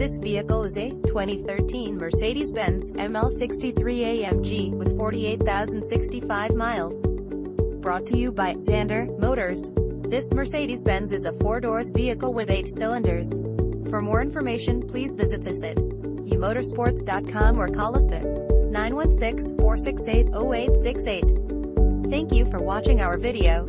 This vehicle is a 2013 Mercedes-Benz ML63 AMG with 48,065 miles. Brought to you by Zander Motors. This Mercedes-Benz is a four-doors vehicle with eight cylinders. For more information, please visit us at eumotorsports.com or call us at 916-468-0868. Thank you for watching our video.